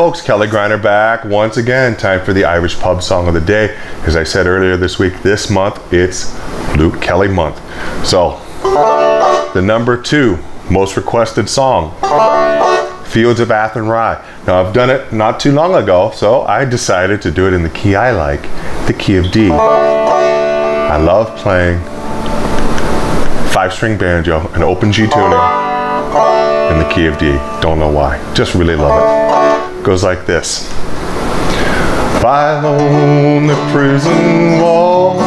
folks, Kelly Griner back once again. Time for the Irish pub song of the day. As I said earlier this week, this month it's Luke Kelly month. So, the number two most requested song, Fields of Athenry. Now, I've done it not too long ago, so I decided to do it in the key I like, the key of D. I love playing five string banjo and open G tuning in the key of D. Don't know why. Just really love it. Goes like this. By the prison wall,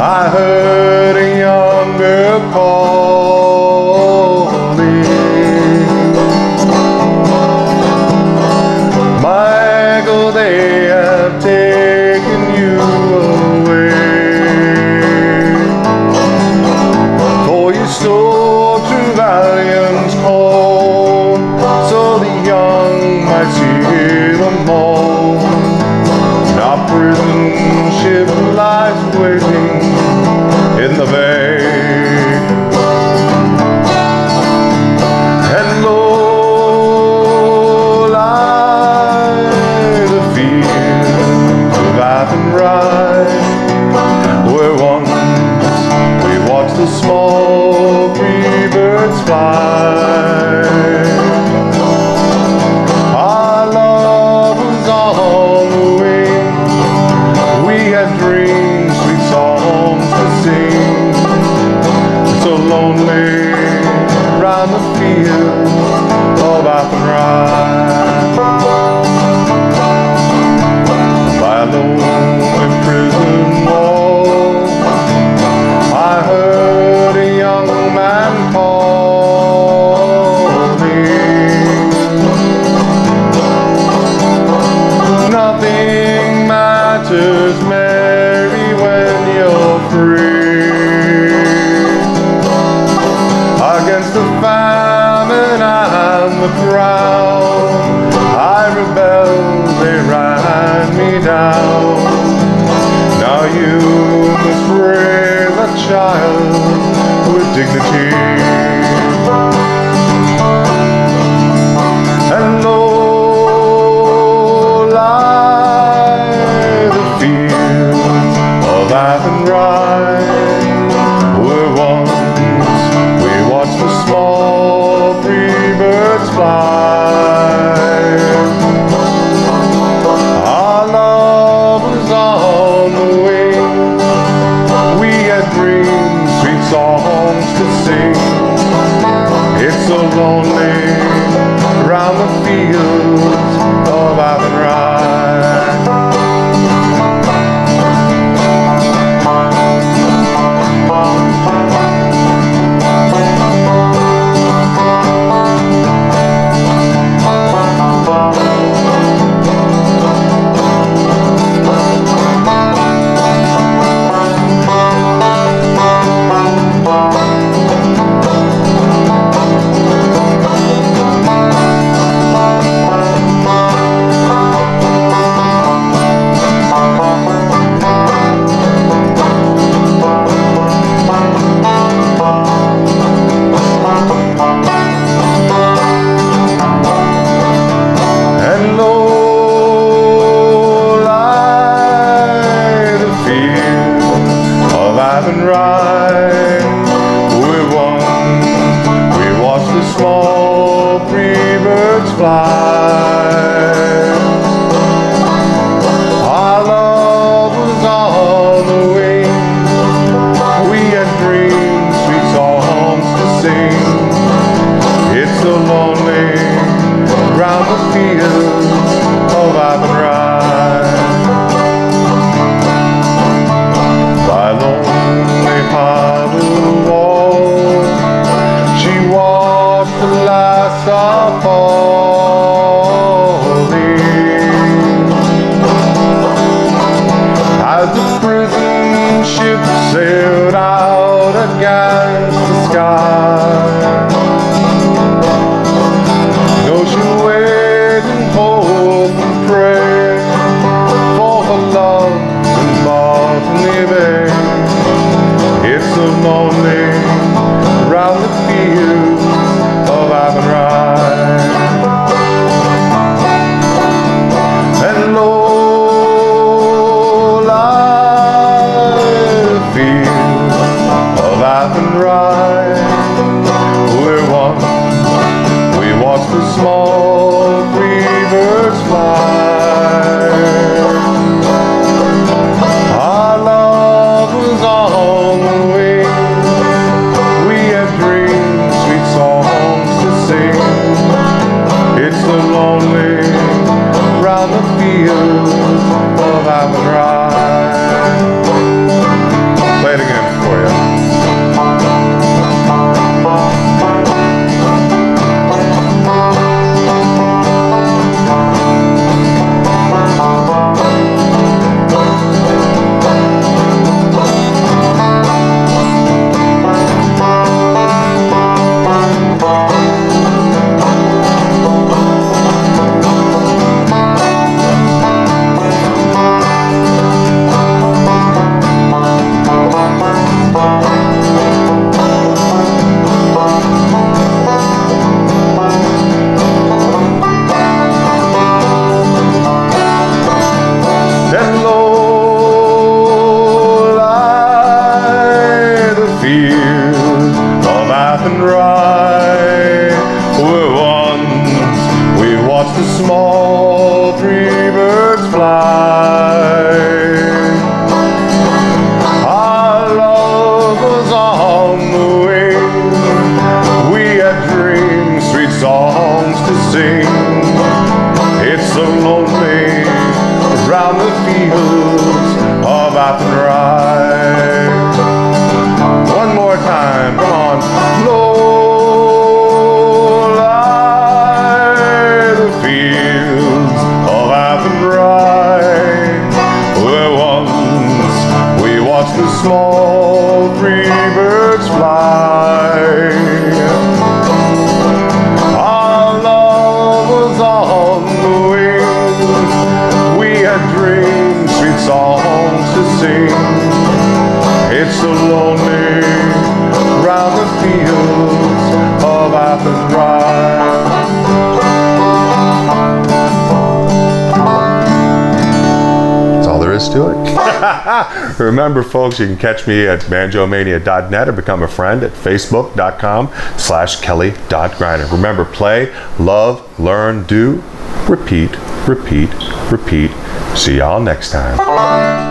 I heard a young girl calling. Michael, they have taken you away. For you stole Trevelyan's cold, Our love was on the wing. We had dreams, sweet songs to sing. So lonely round the field of Athenry. The I rebelled, they ran me down. Now you must raise a child lonely round the fields of Athenry. Fly. The fields small free birds fly. Our love was on the wing. We had dreams, sweet songs to sing. Remember, folks, you can catch me at banjomania.net or become a friend at facebook.com slash kelly.griner. Remember, play, love, learn, do, repeat, repeat, repeat. See y'all next time.